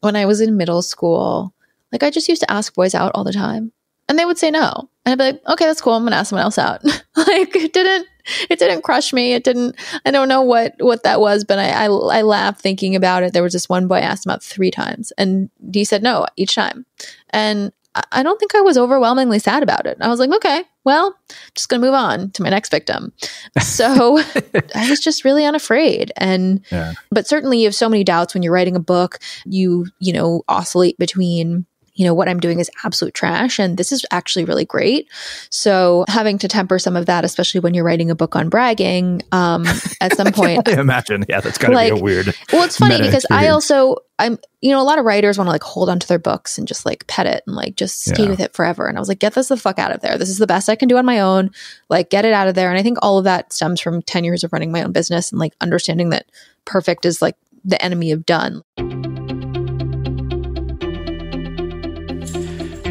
when I was in middle school, like I just used to ask boys out all the time and they would say no. And I'd be like, okay, that's cool. I'm going to ask someone else out. like it didn't, it didn't crush me. It didn't, I don't know what, what that was, but I, I, I laughed thinking about it. There was this one boy I asked him out three times and he said no each time. And I don't think I was overwhelmingly sad about it. I was like, okay, well, just going to move on to my next victim. So I was just really unafraid. And, yeah. but certainly you have so many doubts when you're writing a book. You, you know, oscillate between you know, what I'm doing is absolute trash and this is actually really great. So having to temper some of that, especially when you're writing a book on bragging, um, at some point. I imagine. Yeah, that's gotta like, be a weird. Well, it's funny because experience. I also I'm you know, a lot of writers want to like hold onto their books and just like pet it and like just stay yeah. with it forever. And I was like, get this the fuck out of there. This is the best I can do on my own. Like get it out of there. And I think all of that stems from 10 years of running my own business and like understanding that perfect is like the enemy of done.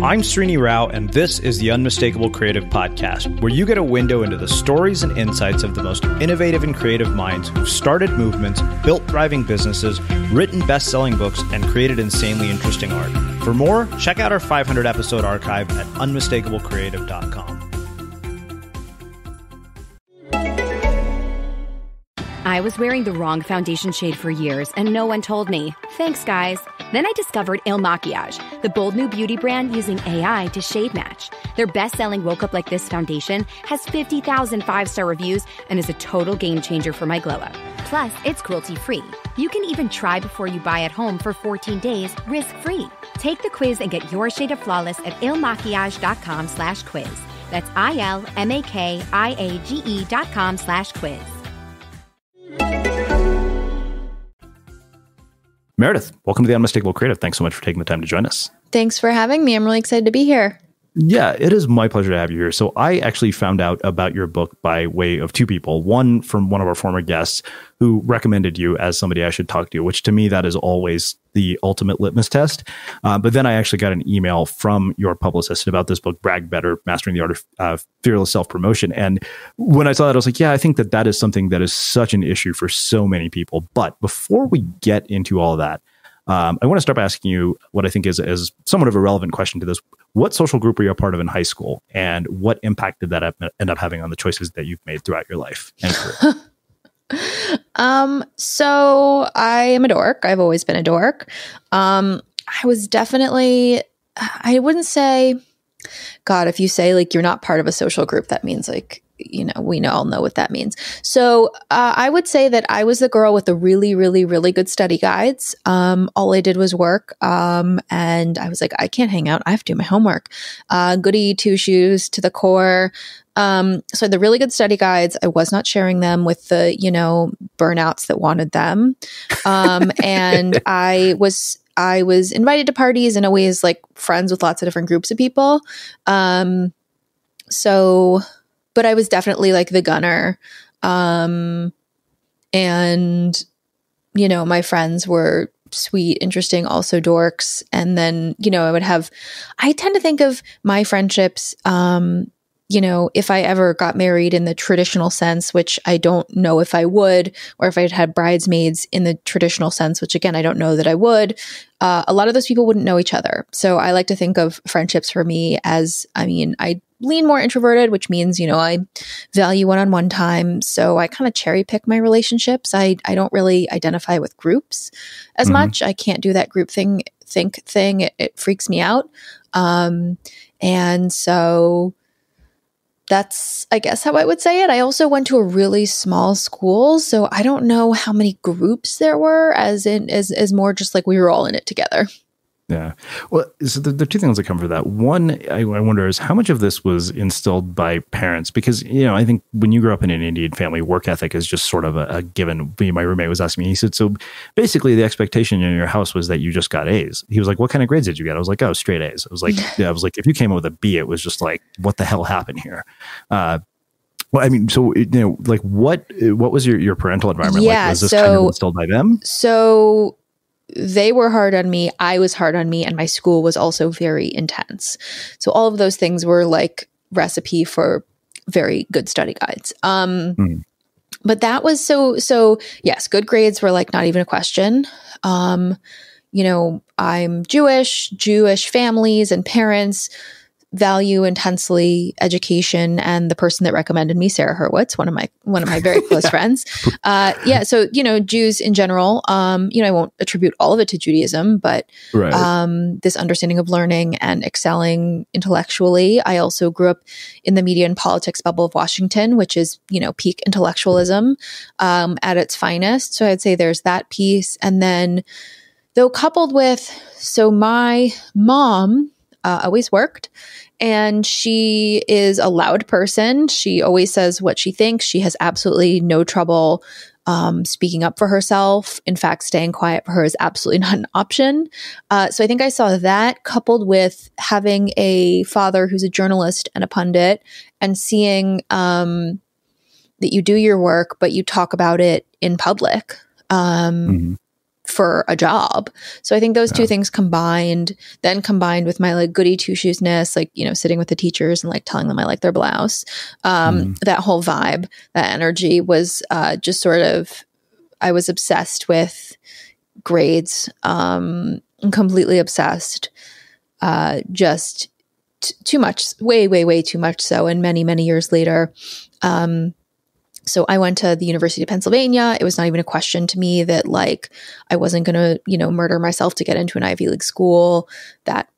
I'm Srini Rao, and this is the Unmistakable Creative Podcast, where you get a window into the stories and insights of the most innovative and creative minds who've started movements, built thriving businesses, written best selling books, and created insanely interesting art. For more, check out our 500 episode archive at unmistakablecreative.com. I was wearing the wrong foundation shade for years, and no one told me. Thanks, guys. Then I discovered Il Makiage, the bold new beauty brand using AI to shade match. Their best selling Woke Up Like This foundation has 50,000 five star reviews and is a total game changer for my glow up. Plus, it's cruelty free. You can even try before you buy at home for 14 days risk free. Take the quiz and get your shade of flawless at ilmakiage.com slash quiz. That's I L M A K I A G E dot com slash quiz. Meredith, welcome to the Unmistakable Creative. Thanks so much for taking the time to join us. Thanks for having me. I'm really excited to be here. Yeah, it is my pleasure to have you here. So, I actually found out about your book by way of two people. One from one of our former guests who recommended you as somebody I should talk to, which to me, that is always the ultimate litmus test. Uh, but then I actually got an email from your publicist about this book, Brag Better Mastering the Art of uh, Fearless Self Promotion. And when I saw that, I was like, yeah, I think that that is something that is such an issue for so many people. But before we get into all that, um, I want to start by asking you what I think is, is somewhat of a relevant question to this. What social group were you a part of in high school, and what impact did that end up having on the choices that you've made throughout your life and career? um, so I am a dork. I've always been a dork. Um, I was definitely, I wouldn't say, God, if you say like you're not part of a social group, that means like you know, we all know what that means. So uh, I would say that I was the girl with the really, really, really good study guides. Um, all I did was work. Um, and I was like, I can't hang out. I have to do my homework. Uh, goody two shoes to the core. Um, so the really good study guides, I was not sharing them with the, you know, burnouts that wanted them. Um, and I was, I was invited to parties and always like friends with lots of different groups of people. Um, so but I was definitely like the gunner. Um, and, you know, my friends were sweet, interesting, also dorks. And then, you know, I would have, I tend to think of my friendships, um, you know, if I ever got married in the traditional sense, which I don't know if I would, or if I'd had bridesmaids in the traditional sense, which again, I don't know that I would, uh, a lot of those people wouldn't know each other. So I like to think of friendships for me as, I mean, I lean more introverted, which means, you know, I value one on one time. So I kind of cherry pick my relationships. I, I don't really identify with groups as mm-hmm. much. I can't do that group thing, think thing. It, it freaks me out. Um, and so that's, I guess, how I would say it. I also went to a really small school. So I don't know how many groups there were, as in, as, as more just like we were all in it together. Yeah. Well, so the, the two things that come for that. One, I, I, wonder is how much of this was instilled by parents? Because, you know, I think when you grow up in an Indian family, work ethic is just sort of a, a given. My roommate was asking me, he said, so basically the expectation in your house was that you just got A's. He was like, what kind of grades did you get? I was like, oh, straight A's. I was like, yeah, I was like, if you came up with a B, it was just like, what the hell happened here? Uh, well, I mean, so you know, like what what was your, your parental environment yeah, like? Was this so, kind of instilled by them? So they were hard on me, I was hard on me, and my school was also very intense. So all of those things were like recipe for very good study guides. Um, mm. But that was so so. Yes, good grades were like not even a question. Um, you know, I'm Jewish, Jewish families and parents value intensely education and the person that recommended me sarah hurwitz one of my one of my very close friends. Uh, yeah so you know jews in general um, you know i won't attribute all of it to judaism but right. um, this understanding of learning and excelling intellectually. I also grew up in the media and politics bubble of washington which is you know peak intellectualism um, at its finest. So i'd say there's that piece. And then though coupled with so my mom uh, always worked. And she is a loud person. She always says what she thinks. She has absolutely no trouble um, speaking up for herself. In fact, staying quiet for her is absolutely not an option. Uh, so I think I saw that coupled with having a father who's a journalist and a pundit and seeing um, that you do your work, but you talk about it in public. Um, mm-hmm for a job. So I think those yeah. two things combined, then combined with my like goody two shoesness, like, you know, sitting with the teachers and like telling them I like their blouse, um, mm. that whole vibe, that energy was uh, just sort of, I was obsessed with grades, um, completely obsessed, uh, just t- too much, way, way, way too much so. And many, many years later, um, so I went to the University of Pennsylvania. It was not even a question to me that like I wasn't going to, you know, murder myself to get into an Ivy League school. That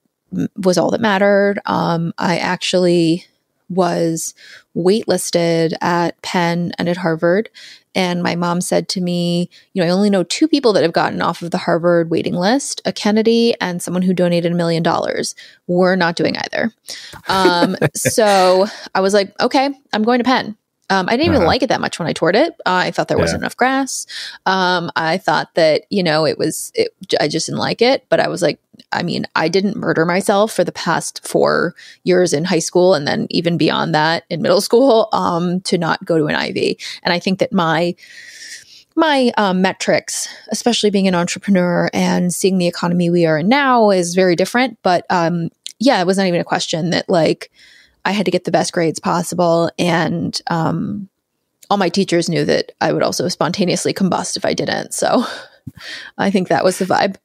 was all that mattered. Um, I actually was waitlisted at Penn and at Harvard. And my mom said to me, you know, I only know two people that have gotten off of the Harvard waiting list a Kennedy and someone who donated a million dollars. We're not doing either. Um, so I was like, okay, I'm going to Penn. Um, I didn't even uh-huh. like it that much when I toured it. Uh, I thought there wasn't enough grass. Um, I thought that you know it was. It, I just didn't like it. But I was like, I mean, I didn't murder myself for the past four years in high school, and then even beyond that in middle school um, to not go to an Ivy. And I think that my my um, metrics, especially being an entrepreneur and seeing the economy we are in now, is very different. But um, yeah, it was not even a question that like I had to get the best grades possible. And um, all my teachers knew that I would also spontaneously combust if I didn't. So I think that was the vibe.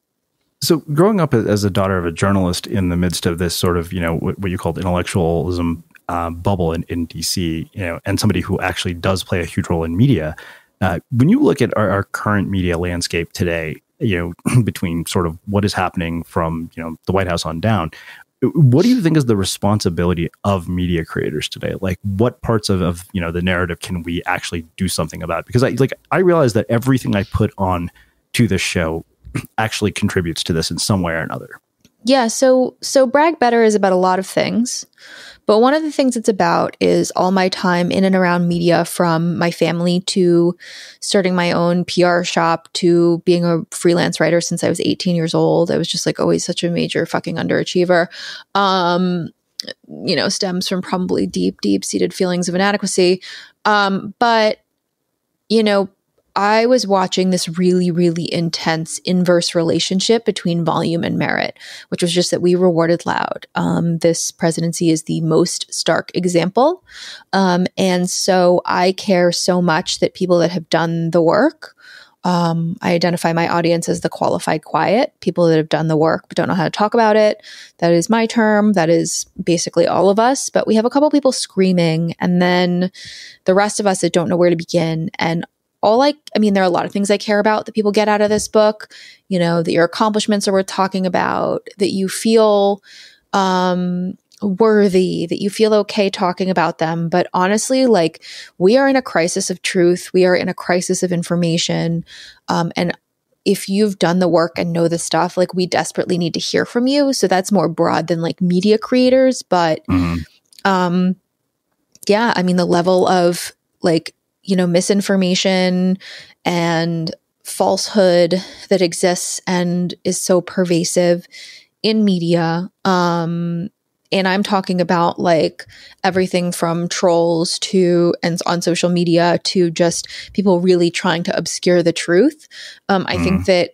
So, growing up as a daughter of a journalist in the midst of this sort of, you know, what you called intellectualism uh, bubble in, in DC, you know, and somebody who actually does play a huge role in media, uh, when you look at our, our, current media landscape today, you know, between sort of what is happening from, you know, the White House on down, what do you think is the responsibility of media creators today? Like what parts of, of you know the narrative can we actually do something about? Because i like i realize that everything i put on to this show actually contributes to this in some way or another yeah so so brag better is about a lot of things but one of the things it's about is all my time in and around media from my family to starting my own PR shop to being a freelance writer since I was 18 years old. I was just like always such a major fucking underachiever. Um, you know, stems from probably deep, deep seated feelings of inadequacy. Um, but, you know, I was watching this really, really intense inverse relationship between volume and merit, which was just that we rewarded loud. Um, this presidency is the most stark example. Um, and so I care so much that people that have done the work, um, I identify my audience as the qualified quiet, people that have done the work but don't know how to talk about it. That is my term. That is basically all of us. But we have a couple people screaming, and then the rest of us that don't know where to begin. And all like I mean, there are a lot of things I care about that people get out of this book. You know, that your accomplishments are worth talking about, that you feel um, worthy, that you feel okay talking about them. But honestly, like we are in a crisis of truth, we are in a crisis of information. Um, and if you've done the work and know the stuff, like we desperately need to hear from you. So that's more broad than like media creators. But mm-hmm. um, yeah, I mean, the level of like you know, misinformation and falsehood that exists and is so pervasive in media. Um, and I'm talking about like everything from trolls to and on social media to just people really trying to obscure the truth. Um, I mm. think that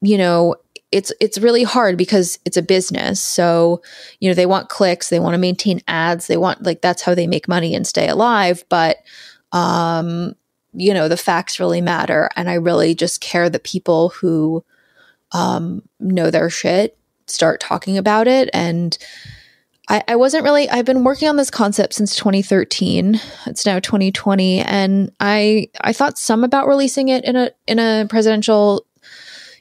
you know it's it's really hard because it's a business. So you know they want clicks, they want to maintain ads, they want like that's how they make money and stay alive. But um, you know, the facts really matter. And I really just care that people who um, know their shit start talking about it and I, I wasn't really i've been working on this concept since 2013 it's now 2020 and i i thought some about releasing it in a in a presidential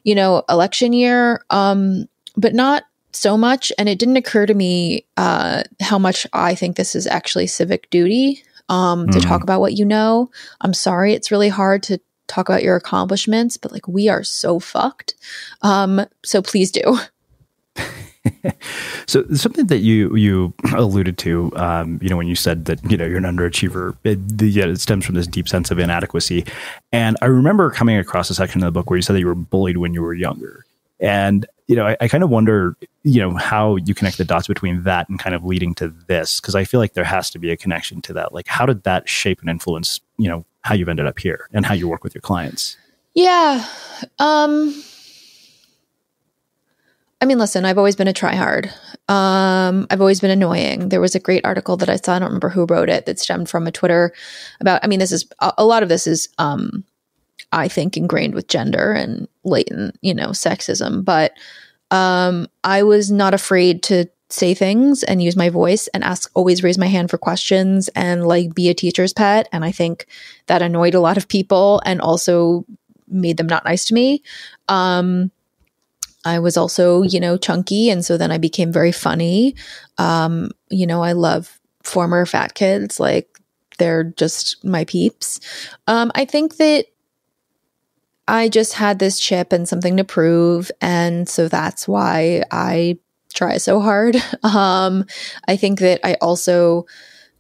you know election year um but not so much and it didn't occur to me uh how much i think this is actually civic duty um to Mhm. talk about what you know i'm sorry it's really hard to talk about your accomplishments but like we are so fucked um so please do So something that you you alluded to, um, you know, when you said that you know you're an underachiever, it, the, yeah, it stems from this deep sense of inadequacy. And I remember coming across a section of the book where you said that you were bullied when you were younger, and you know, I, I kind of wonder, you know, how you connect the dots between that and kind of leading to this, because I feel like there has to be a connection to that. Like, how did that shape and influence, you know, how you've ended up here and how you work with your clients? Yeah. Um I mean, listen, I've always been a tryhard. Um, I've always been annoying. There was a great article that I saw, I don't remember who wrote it, that stemmed from a Twitter about I mean, this is a, a lot of this is um I think ingrained with gender and latent, you know, sexism, but um I was not afraid to say things and use my voice and ask always raise my hand for questions and like be a teacher's pet and I think that annoyed a lot of people and also made them not nice to me. Um, I was also, you know, chunky, and so then I became very funny. Um, you know, I love former fat kids; like they're just my peeps. Um, I think that I just had this chip and something to prove, and so that's why I try so hard. Um, I think that I also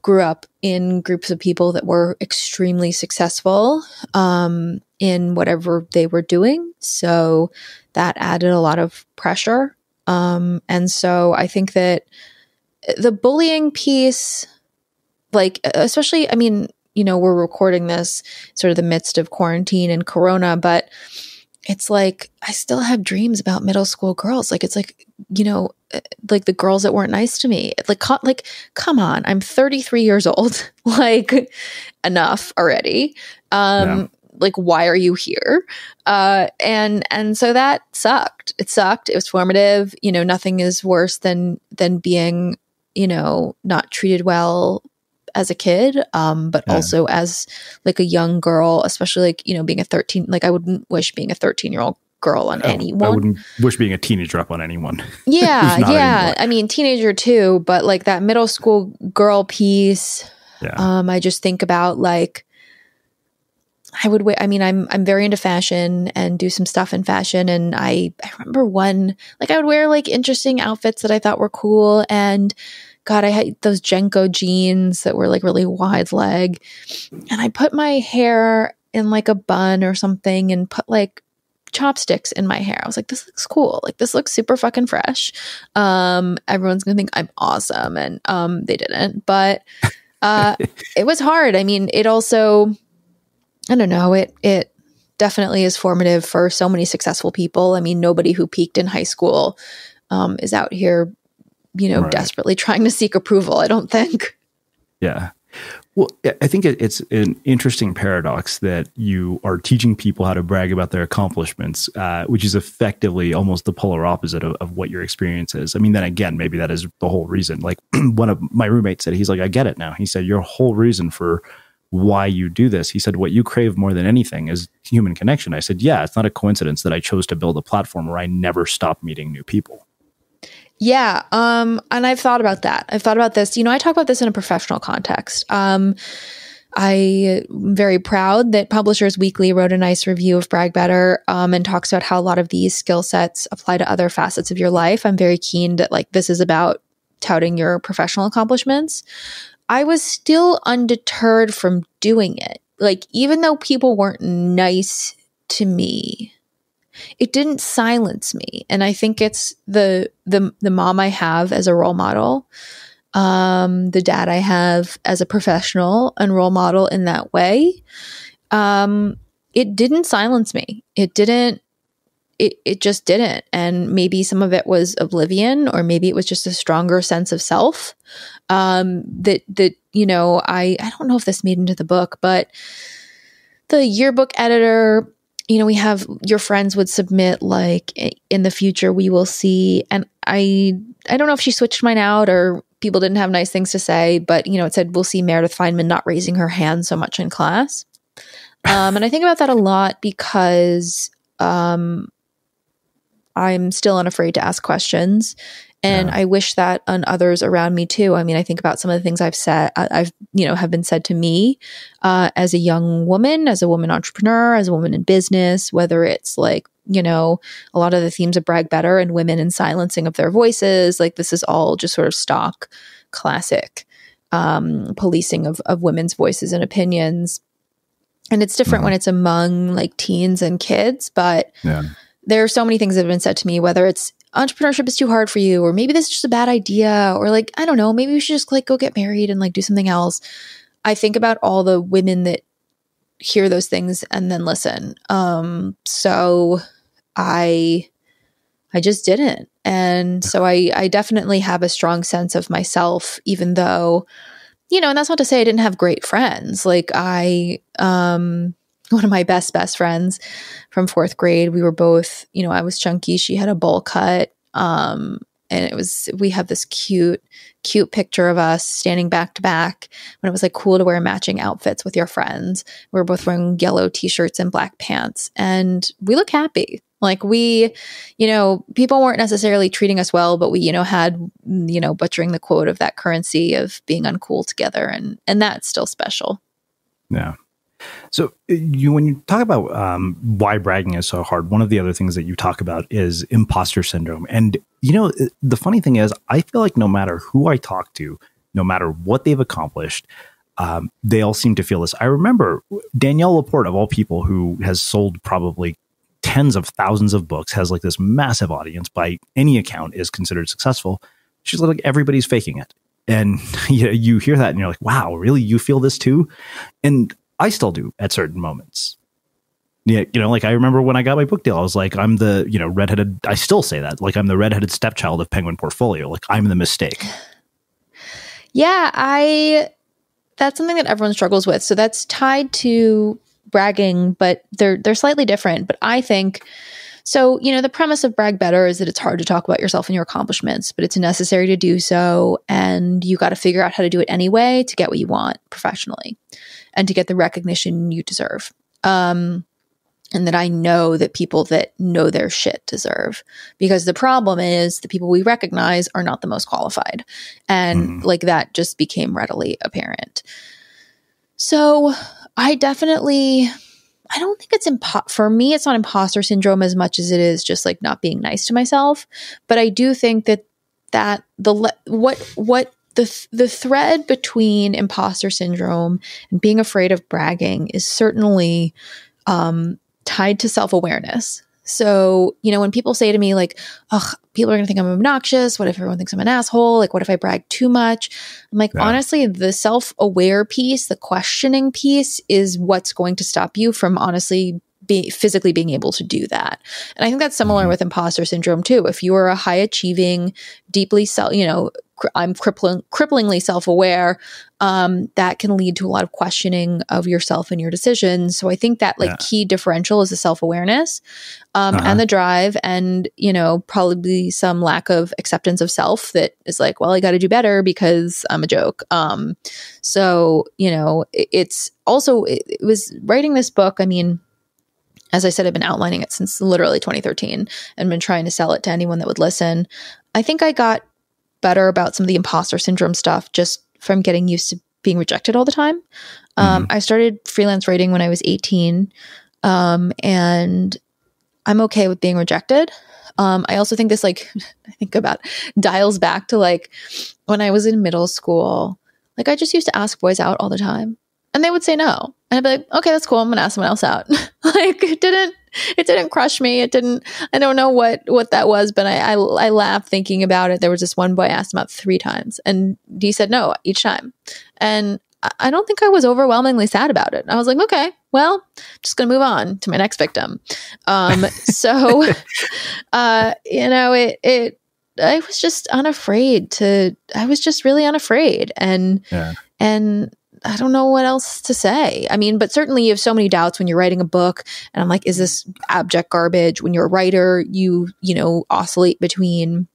grew up in groups of people that were extremely successful um, in whatever they were doing. So that added a lot of pressure. Um, and so I think that the bullying piece, like, especially, I mean, you know, we're recording this sort of the midst of quarantine and corona, but it's like I still have dreams about middle school girls. Like, it's like, you know, like the girls that weren't nice to me. Like, co- like, come on, I'm 33 years old. like, enough already. Um, Yeah. like, why are you here? Uh, and and so that sucked. It sucked. It was formative. You know, nothing is worse than than being, you know, not treated well as a kid, um, but Yeah. also as like a young girl, especially like you know being a 13. Like, I wouldn't wish being a 13 year old girl on Oh, I anyone. wouldn't wish being a teenager up on anyone. Yeah, yeah. I mean, teenager too, but like that middle school girl piece. Yeah. Um, I just think about like I would wait. I mean, I'm I'm very into fashion and do some stuff in fashion, and I I remember one like I would wear like interesting outfits that I thought were cool, and God, I had those JNCO jeans that were like really wide leg, and I put my hair in like a bun or something, and put like chopsticks in my hair. I was like, this looks cool. Like this looks super fucking fresh. Um, everyone's gonna think I'm awesome, and um, they didn't, but uh, it was hard. I mean, it also, I don't know, it it definitely is formative for so many successful people. I mean, nobody who peaked in high school um, is out here, you know, Right. desperately trying to seek approval. I don't think. Yeah. Well, I- think it's an interesting paradox that you are teaching people how to brag about their accomplishments, uh, which is effectively almost the polar opposite of, of what your experience is. I mean, then again, maybe that is the whole reason. Like one of my roommates said, he's like, I get it now. He said, Your whole reason for why you do this. He said, What you crave more than anything is human connection. I said, Yeah, it's not a coincidence that I chose to build a platform where I never stop meeting new people. Yeah, um, and I've thought about that. I've thought about this. You know, I talk about this in a professional context. Um, I am very proud that Publishers Weekly wrote a nice review of Brag Better um, and talks about how a lot of these skill sets apply to other facets of your life. I'm very keen that like this is about touting your professional accomplishments. I was still undeterred from doing it. Like even though people weren't nice to me, it didn't silence me. And i think it's the the the mom i have as a role model um the dad i have as a professional and role model in that way um it didn't silence me. It didn't it, it just didn't. And maybe some of it was oblivion or maybe it was just a stronger sense of self um that that you know i i don't know if this made into the book but the yearbook editor you know, we have your friends would submit like in the future we will see, and I I don't know if she switched mine out or people didn't have nice things to say, but you know, it said we'll see Meredith Fineman not raising her hand so much in class. Um, and I think about that a lot because um, I'm still unafraid to ask questions. And yeah. I wish that on others around me too. I mean, I think about some of the things I've said, I've, you know, have been said to me uh, as a young woman, as a woman entrepreneur, as a woman in business, whether it's like, you know, a lot of the themes of brag better and women and silencing of their voices. Like, this is all just sort of stock classic um, policing of, of women's voices and opinions. And it's different mm-hmm. when it's among like teens and kids, but yeah. there are so many things that have been said to me, whether it's entrepreneurship is too hard for you, or maybe this is just a bad idea, or like, I don't know, maybe we should just like go get married and like do something else. I think about all the women that hear those things and then listen. Um, so I I just didn't. And so I I definitely have a strong sense of myself, even though, you know, and that's not to say I didn't have great friends. Like I um one of my best best friends from fourth grade. We were both, you know, I was chunky, she had a bowl cut. Um, and it was we have this cute, cute picture of us standing back to back when it was like cool to wear matching outfits with your friends. We were both wearing yellow t-shirts and black pants, and we look happy. Like we, you know, people weren't necessarily treating us well, but we, you know, had, you know, butchering the quote of that currency of being uncool together, and and that's still special. Yeah. So uh, you, when you talk about um, why bragging is so hard, one of the other things that you talk about is imposter syndrome. And you know, uh, the funny thing is, I feel like no matter who I talk to, no matter what they've accomplished, um, they all seem to feel this. I remember Danielle Laporte, of all people, who has sold probably tens of thousands of books, has like this massive audience by any account, is considered successful. She's like, everybody's faking it. And you, know, you hear that and you're like, wow, really? You feel this too? And I still do at certain moments. Yeah, you know, like I remember when I got my book deal, I was like, I'm the, you know, redheaded. I still say that, like I'm the redheaded stepchild of Penguin Portfolio. Like I'm the mistake. Yeah, I. That's something that everyone struggles with. So that's tied to bragging, but they're they're slightly different. But I think so, you know, the premise of Brag Better is that it's hard to talk about yourself and your accomplishments, but it's necessary to do so. And you got to figure out how to do it anyway to get what you want professionally and to get the recognition you deserve. Um, and that I know that people that know their shit deserve. Because the problem is the people we recognize are not the most qualified. And mm. like that just became readily apparent. So I definitely I don't think it's impo- for me. It's not imposter syndrome as much as it is just like not being nice to myself. But I do think that that the le- what what the th- the thread between imposter syndrome and being afraid of bragging is certainly um, tied to self awareness. So, you know, when people say to me, like, oh, people are going to think I'm obnoxious. What if everyone thinks I'm an asshole? Like, what if I brag too much? I'm like, yeah. honestly, the self aware piece, the questioning piece is what's going to stop you from honestly be physically being able to do that. And I think that's similar mm-hmm. with imposter syndrome too. If you are a high achieving, deeply self, you know, I'm crippling, cripplingly self aware, um, that can lead to a lot of questioning of yourself and your decisions. So I think that like yeah. key differential is the self awareness um, uh-huh. and the drive, and you know probably some lack of acceptance of self that is like, well, I got to do better because I'm a joke. Um, so you know, it, it's also it, it was writing this book. I mean as I said, I've been outlining it since literally 2013 and been trying to sell it to anyone that would listen. I think I got better about some of the imposter syndrome stuff just from getting used to being rejected all the time. Um, mm-hmm. I started freelance writing when I was 18, um, and I'm okay with being rejected. Um, I also think this, like, I think about dials back to like when I was in middle school. Like, I just used to ask boys out all the time, and they would say no. And I'd be like, okay, that's cool. I'm gonna ask someone else out. like, it didn't it didn't crush me. It didn't. I don't know what what that was, but I I, I laughed thinking about it. There was this one boy I asked him out three times, and he said no each time, and I don't think I was overwhelmingly sad about it. I was like, okay, well, just gonna move on to my next victim. Um, so, uh, you know, it it I was just unafraid to. I was just really unafraid, and yeah. and I don't know what else to say. I mean, but certainly you have so many doubts when you're writing a book and I'm like, is this abject garbage? When you're a writer, you, you know, oscillate between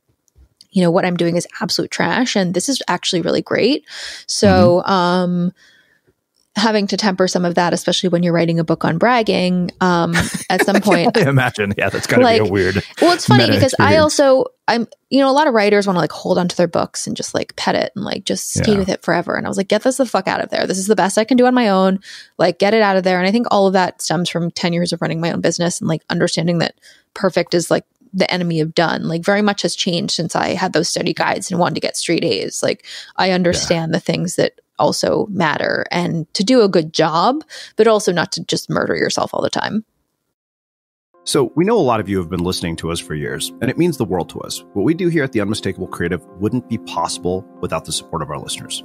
you know what i'm doing is absolute trash and this is actually really great so mm-hmm. um having to temper some of that, especially when you're writing a book on bragging. Um, at some point, I imagine, yeah, that's gotta like, be a weird. Well, it's funny because experience. I also, I'm, you know, a lot of writers want to like hold onto their books and just like pet it and like just stay yeah. with it forever. And I was like, get this the fuck out of there. This is the best I can do on my own. Like, get it out of there. And I think all of that stems from ten years of running my own business and like understanding that perfect is like the enemy of done like very much has changed since i had those study guides and wanted to get straight a's like i understand yeah. the things that also matter and to do a good job, but also not to just murder yourself all the time. So, we know a lot of you have been listening to us for years, and it means the world to us. What we do here at The Unmistakable Creative wouldn't be possible without the support of our listeners.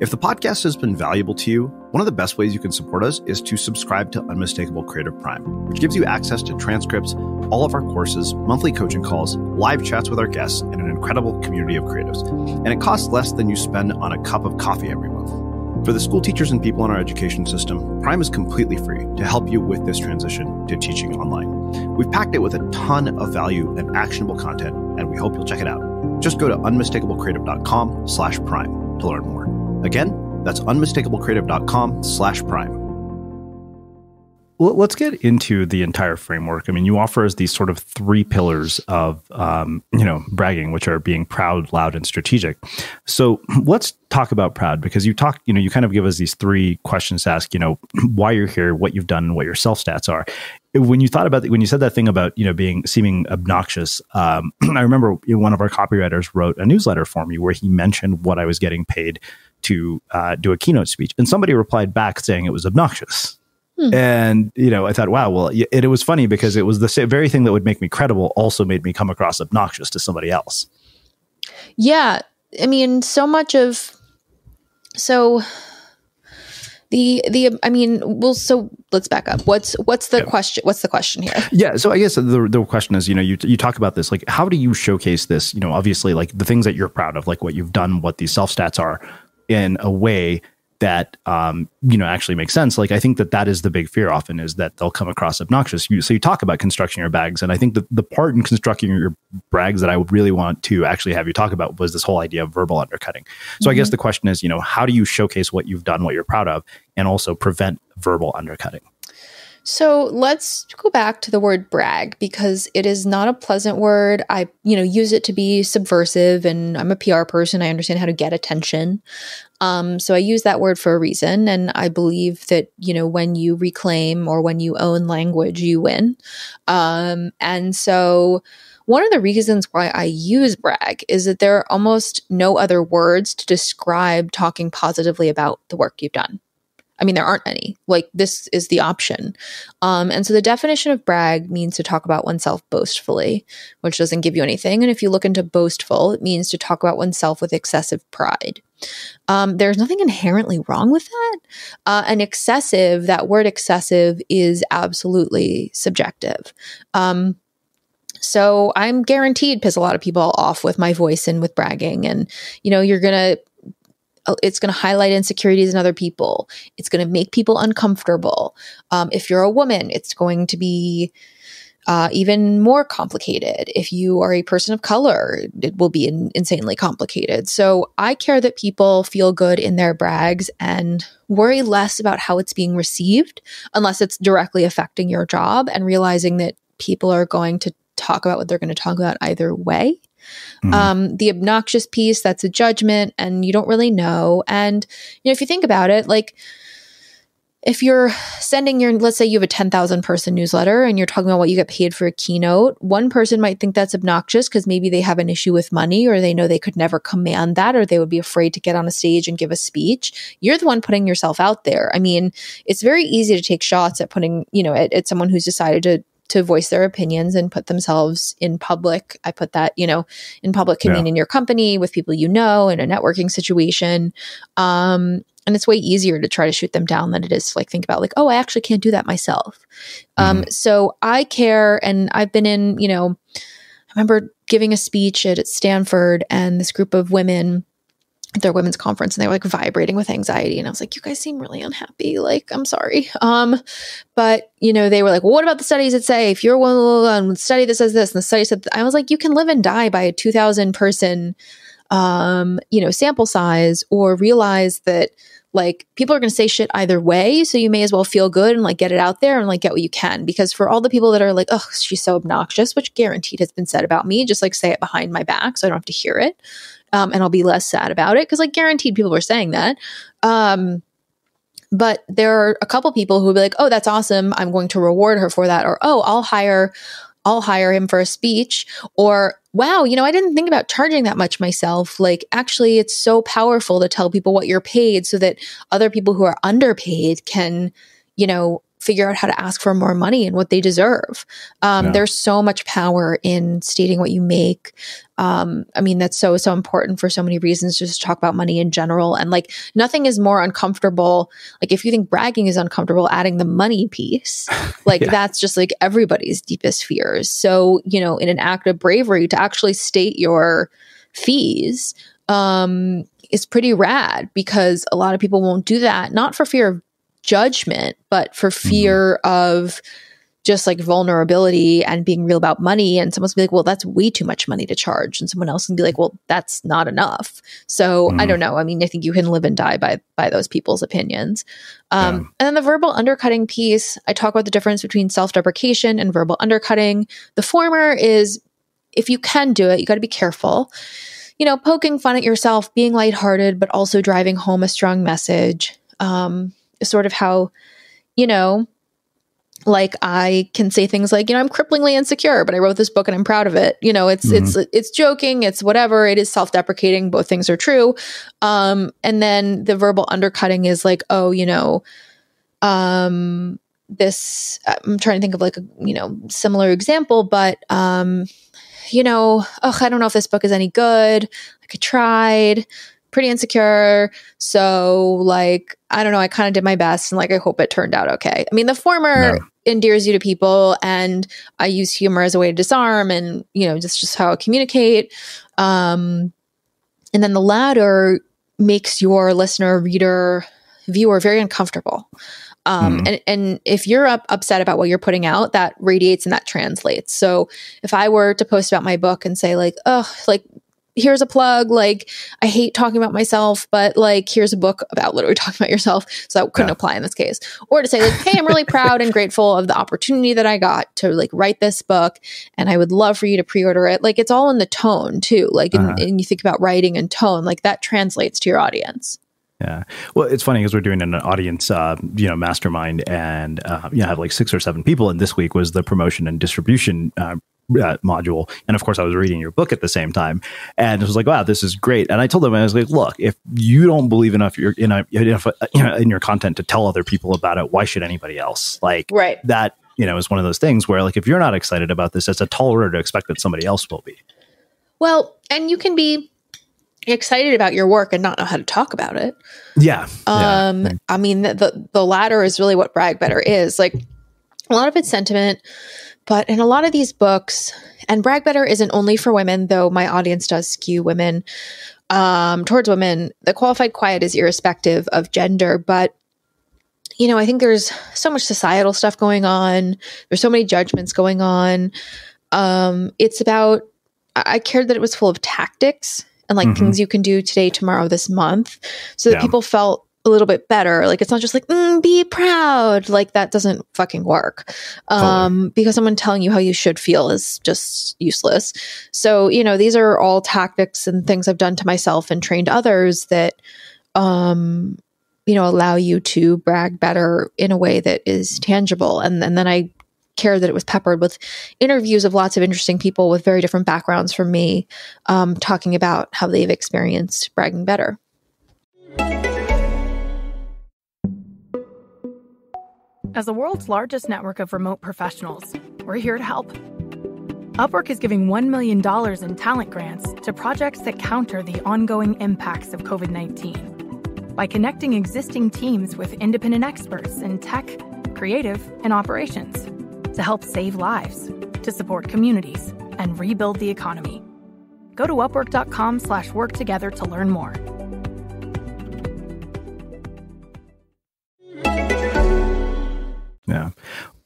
If the podcast has been valuable to you, one of the best ways you can support us is to subscribe to Unmistakable Creative Prime, which gives you access to transcripts, all of our courses, monthly coaching calls, live chats with our guests, and an incredible community of creatives. And it costs less than you spend on a cup of coffee every month. For the school teachers and people in our education system, Prime is completely free to help you with this transition to teaching online. We've packed it with a ton of value and actionable content, and we hope you'll check it out. Just go to unmistakablecreative.com slash prime to learn more. Again, that's unmistakablecreative.com slash prime let's get into the entire framework. I mean, you offer us these sort of three pillars of, um, you know, bragging, which are being proud, loud, and strategic. So let's talk about proud because you talk, you know, you kind of give us these three questions to ask, you know, why you're here, what you've done, and what your self stats are. When you thought about the, when you said that thing about you know being seeming obnoxious, um, I remember one of our copywriters wrote a newsletter for me where he mentioned what I was getting paid to uh, do a keynote speech, and somebody replied back saying it was obnoxious. Hmm. And you know, I thought, wow, well, it, it was funny because it was the very thing that would make me credible also made me come across obnoxious to somebody else. Yeah, I mean, so much of so the the I mean, well, so let's back up. What's what's the yeah. question? What's the question here? Yeah, so I guess the the question is, you know, you you talk about this, like, how do you showcase this? You know, obviously, like the things that you're proud of, like what you've done, what these self stats are, in a way that um, you know actually makes sense. Like I think that that is the big fear often is that they'll come across obnoxious. You, so you talk about constructing your bags, and I think the the part in constructing your brags that I would really want to actually have you talk about was this whole idea of verbal undercutting. So mm-hmm. I guess mm-hmm. the question is, you know, how do you showcase what you've done, what you're proud of, and also prevent verbal undercutting? So let's go back to the word brag because it is not a pleasant word. I, you know, use it to be subversive and I'm a PR person. I understand how to get attention. Um, so I use that word for a reason. And I believe that, you know, when you reclaim or when you own language, you win. Um, and so one of the reasons why I use brag is that there are almost no other words to describe talking positively about the work you've done. I mean, there aren't any. Like, this is the option. Um, and so the definition of brag means to talk about oneself boastfully, which doesn't give you anything. And if you look into boastful, it means to talk about oneself with excessive pride. Um, there's nothing inherently wrong with that. Uh, and excessive, that word excessive is absolutely subjective. Um, so I'm guaranteed piss a lot of people off with my voice and with bragging. And, you know, you're going to it's going to highlight insecurities in other people. It's going to make people uncomfortable. Um, if you're a woman, it's going to be uh, even more complicated. If you are a person of color, it will be in, insanely complicated. So I care that people feel good in their brags and worry less about how it's being received, unless it's directly affecting your job, and realizing that people are going to talk about what they're going to talk about either way. Mm-hmm. Um, the obnoxious piece, that's a judgment, and you don't really know. And, you know, if you think about it, like, if you're sending your, let's say you have a 10,000 person newsletter and you're talking about what you get paid for a keynote, one person might think that's obnoxious because maybe they have an issue with money or they know they could never command that or they would be afraid to get on a stage and give a speech. You're the one putting yourself out there. I mean, it's very easy to take shots at putting, you know, at, at someone who's decided to to voice their opinions and put themselves in public. I put that, you know, in public can yeah. mean in your company with people you know in a networking situation. Um, and it's way easier to try to shoot them down than it is to like think about like, oh, I actually can't do that myself. Um, mm-hmm. Um, so I care, and I've been in, you know, I remember giving a speech at Stanford, and this group of women their women's conference and they were like vibrating with anxiety and i was like you guys seem really unhappy. Like i'm sorry. Um but you know they were like well, what about the studies that say if you're one study that says this and the study said i was like you can live and die by a 2000 person um you know sample size or realize that like people are going to say shit either way so you may as well feel good and like get it out there and like get what you can. Because for all the people that are like oh she's so obnoxious which guaranteed has been said about me just like say it behind my back so i don't have to hear it um, and i'll be less sad about it because like guaranteed people are saying that um, but there are a couple people who will be like oh that's awesome i'm going to reward her for that or oh i'll hire I'll hire him for a speech or wow, you know, I didn't think about charging that much myself. Like actually it's so powerful to tell people what you're paid so that other people who are underpaid can, you know, figure out how to ask for more money and what they deserve. Um, yeah. There's so much power in stating what you make. Um, I mean, that's so, so important for so many reasons, just to talk about money in general. And like nothing is more uncomfortable. Like if you think bragging is uncomfortable, adding the money piece, like yeah. that's just like everybody's deepest fears. So, you know, in an act of bravery to actually state your fees, um, is pretty rad because a lot of people won't do that, not for fear of judgment, but for mm-hmm. fear mm-hmm. of just like vulnerability and being real about money. And someone's be like, well, that's way too much money to charge. And someone else can be like, well, that's not enough. So mm-hmm. I don't know. I mean, I think you can live and die by by those people's opinions. Um, yeah. And then the verbal undercutting piece, I talk about the difference between self-deprecation and verbal undercutting. The former is if you can do it, you got to be careful. You know, poking fun at yourself, being lighthearted, but also driving home a strong message. Um, sort of how, you know, like I can say things like, you know, I'm cripplingly insecure, but I wrote this book and I'm proud of it. You know, it's mm-hmm. it's it's joking, it's whatever, it is self-deprecating, both things are true. Um and then the verbal undercutting is like, oh, you know, um this I'm trying to think of like a, you know, similar example, but um you know, oh, I don't know if this book is any good. Like I tried pretty insecure. So, like, I don't know, I kind of did my best and like I hope it turned out okay. I mean, the former no. endears you to people and I use humor as a way to disarm and, you know, just just how I communicate. Um and then the latter makes your listener, reader, viewer very uncomfortable. Um, mm. and, and if you're up, upset about what you're putting out, that radiates and that translates. So if I were to post about my book and say like, oh, like here's a plug. Like, I hate talking about myself, but like, here's a book about literally talking about yourself. So that couldn't yeah. apply in this case. Or to say, like, hey, I'm really proud and grateful of the opportunity that I got to like write this book. And I would love for you to pre order it. Like, it's all in the tone too. Like, uh-huh. and, and you think about writing and tone, like that translates to your audience. Yeah. Well, it's funny because we're doing an audience, uh, you know, mastermind, and uh, you know, have like six or seven people. And this week was the promotion and distribution uh, uh, module. And of course, I was reading your book at the same time, and I was like, "Wow, this is great." And I told them, I was like, "Look, if you don't believe enough you're in a, enough, you know, in your content to tell other people about it, why should anybody else? Like, right? That you know is one of those things where, like, if you're not excited about this, it's a tall order to expect that somebody else will be. Well, and you can be excited about your work and not know how to talk about it. Yeah. Um, yeah. I mean, the, the the latter is really what brag better is. Like, a lot of it's sentiment but in a lot of these books, and Brag Better isn't only for women, though my audience does skew women um, towards women. The qualified quiet is irrespective of gender, but you know, I think there's so much societal stuff going on. There's so many judgments going on. Um, it's about, I cared that it was full of tactics and like mm-hmm. things you can do today, tomorrow, this month, so that yeah. people felt a little bit better. Like it's not just like mm, be proud. Like that doesn't fucking work. Um, totally. because someone telling you how you should feel is just useless. So you know these are all tactics and things I've done to myself and trained others that, um, you know, allow you to brag better in a way that is tangible. And and then I care that it was peppered with interviews of lots of interesting people with very different backgrounds from me, um, talking about how they've experienced bragging better. As the world's largest network of remote professionals, we're here to help. Upwork is giving $1 million in talent grants to projects that counter the ongoing impacts of COVID 19 by connecting existing teams with independent experts in tech, creative, and operations to help save lives, to support communities, and rebuild the economy. Go to upwork.com slash work together to learn more.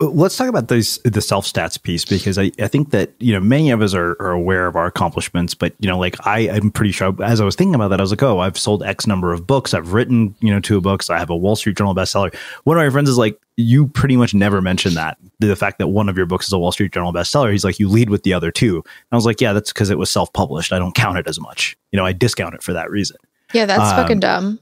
Let's talk about this the self stats piece because I, I think that you know many of us are, are aware of our accomplishments but you know like I I'm pretty sure as I was thinking about that I was like oh I've sold X number of books. I've written you know two books. I have a Wall Street Journal bestseller. One of my friends is like you pretty much never mention that the fact that one of your books is a Wall Street Journal bestseller. He's like you lead with the other two. And I was like yeah that's because it was self published I don't count it as much. You know I discount it for that reason. Yeah that's um, fucking dumb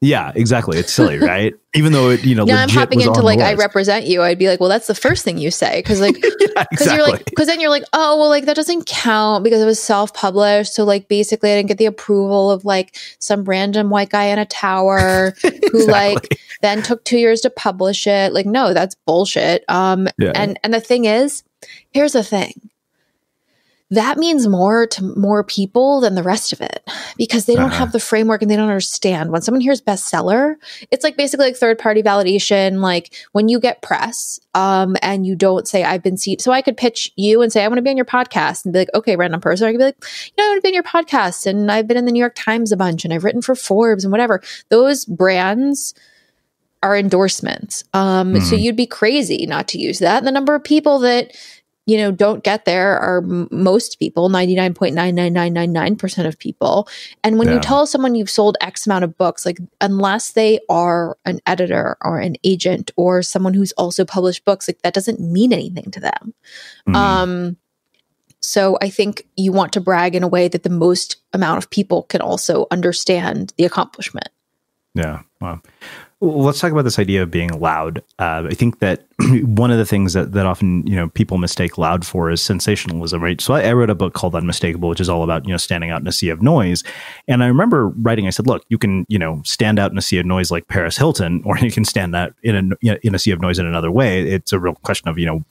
yeah, exactly. It's silly, right? Even though it, you know, now I'm hopping into like I represent you. I'd be like, well, that's the first thing you say because like, because yeah, exactly. you're like, because then you're like, oh, well, like that doesn't count because it was self published. So like, basically, I didn't get the approval of like some random white guy in a tower who exactly. like then took two years to publish it. Like, no, that's bullshit. Um, yeah. and and the thing is, here's the thing that means more to more people than the rest of it because they don't uh-huh. have the framework and they don't understand. When someone hears bestseller, it's like basically like third party validation. Like when you get press um, and you don't say, I've been seen. So I could pitch you and say, I want to be on your podcast and be like, okay, random person. I could be like, you know, I want to be on your podcast and I've been in the New York Times a bunch and I've written for Forbes and whatever. Those brands are endorsements. Um, mm-hmm. So you'd be crazy not to use that. And the number of people that, you know, don't get there are most people, 99.99999% of people. And when yeah. you tell someone you've sold X amount of books, like unless they are an editor or an agent or someone who's also published books, like that doesn't mean anything to them. Mm-hmm. Um, so I think you want to brag in a way that the most amount of people can also understand the accomplishment. Yeah. Wow. Let's talk about this idea of being loud. Uh, I think that one of the things that, that often you know people mistake loud for is sensationalism, right? So I, I, wrote a book called Unmistakable, which is all about you know standing out in a sea of noise. And I remember writing, I said, look, you can you know stand out in a sea of noise like Paris Hilton, or you can stand out in a in a sea of noise in another way. It's a real question of you know